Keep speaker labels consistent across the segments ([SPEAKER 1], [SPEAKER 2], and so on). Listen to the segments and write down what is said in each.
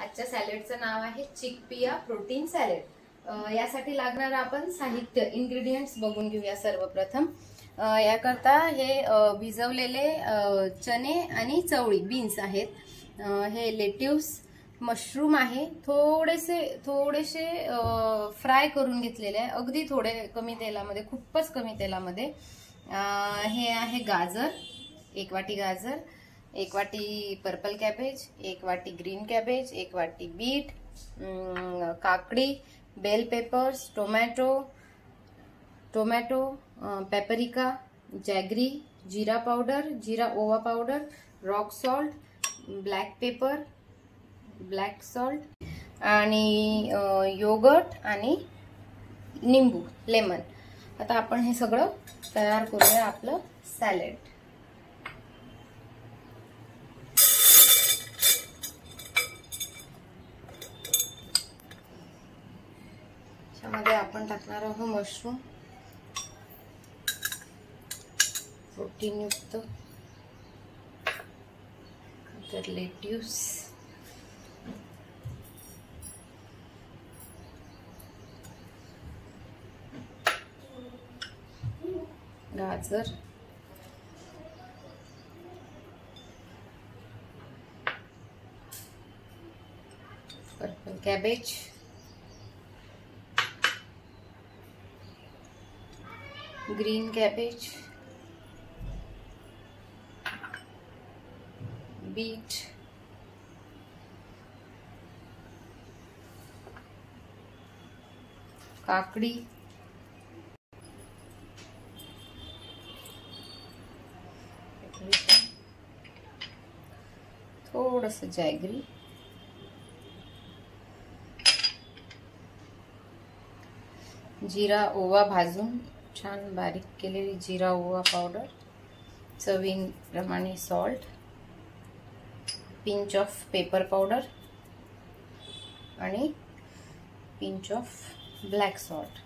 [SPEAKER 1] आजच्या सॅलेडचं नाव आहे चिकपिया protein salad. यासाठी लागणारं आपण साहित्य इन्ग्रेडियंट्स बघून घेऊया सर्वप्रथम. याकरता हे भिजवलेले चणे आणि चवळी बीन्स आहेत. हे लेट्यूस मशरूम आहे. थोडेसे थोडेसे फ्राय करून घेतलेले आहे. अगदी थोडे कमी तेलामध्ये खूपच कमी तेलामध्ये. हे आहे गाजर एक वाटी गाजर. एक वाटी पर्पल कॅबेज एक वाटी ग्रीन कॅबेज एक वाटी बीट काकडी bell peppers tomato tomato paprika jaggery जिरा पावडर जिरा ओवा powder rock salt black pepper black salt आणि योगर्ट आणि निंबू लेमन आता आपण हे सगळं तयार करूया आपलं सॅलेड त्यामध्ये आपण टाकणार आहोत मशरूम. प्रोटीनयुक्त. तर लेट्यूस. गाजर. Purple cabbage. Green cabbage beet काकडी थोडस जॅगरी जिरा ओवा भाजून छान बारीक केलेली जिरा ओवा पावडर चवीप्रमाणे salt pinch of pepper powder आणि पिंच ऑफ ब्लॅक सॉल्ट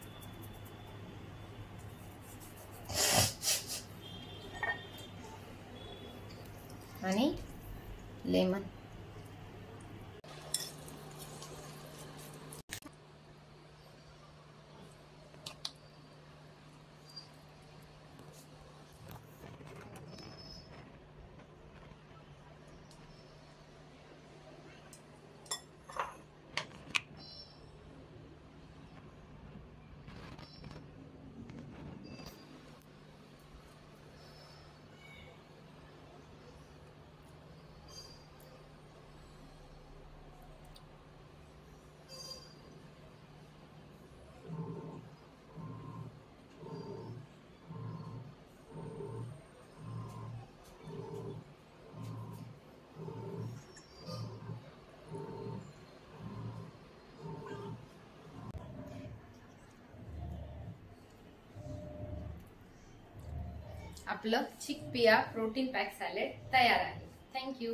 [SPEAKER 1] आणि लेमन आपलं चिकपिया प्रोटीन पॅक सॅलेड तयार आहे. थँक्यू